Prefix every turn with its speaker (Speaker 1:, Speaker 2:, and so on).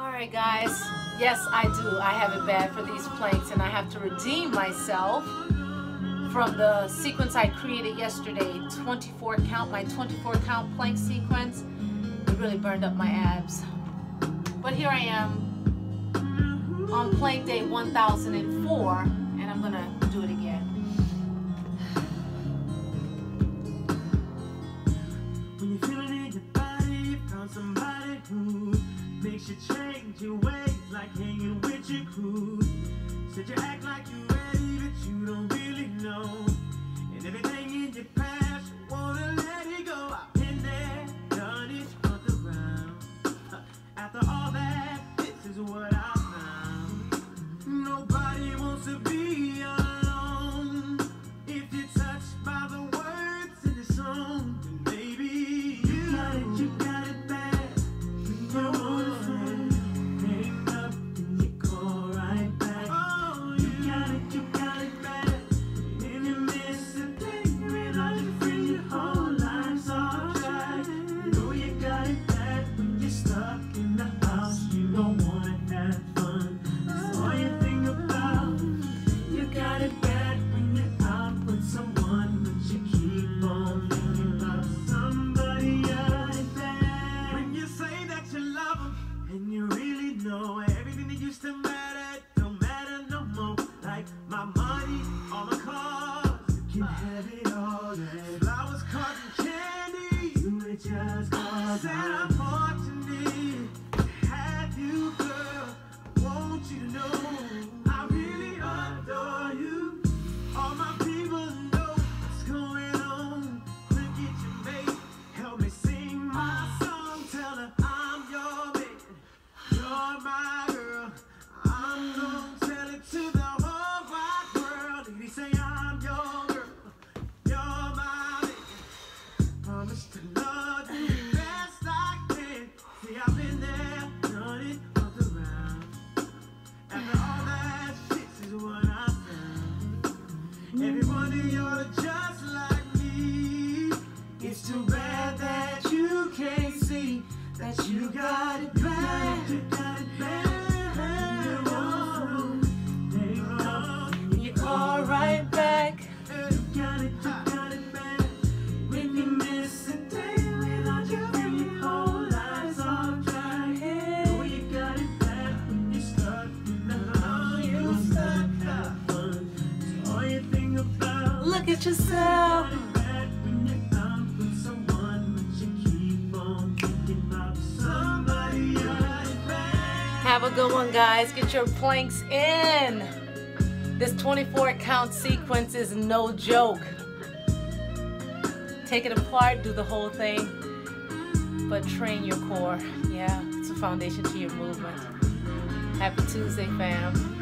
Speaker 1: Alright guys, yes I do. I have it bad for these planks and I have to redeem myself from the sequence I created yesterday, 24 count, my 24 count plank sequence. It really burned up my abs. But here I am on plank day 1004 and I'm gonna do it again.
Speaker 2: Your crew. Said you act like you're my girl. Won't you All my people know? What's going on. Click it, you make help me sing my song. Tell her I'm gonna you got it bad. You got it bad. You're on the phone, hang you call right back. You got it, you got it bad. When you miss a day without your friend, your whole life's off track. Know you got it bad when you're stuck in the house. Oh, you stuck have fun. All you think about.
Speaker 1: Look at yourself. Have a good one, guys. Get your planks in. This 24 count sequence is no joke. Take it apart, do the whole thing, but train your core. Yeah, it's a foundation to your movement. Happy Tuesday, fam.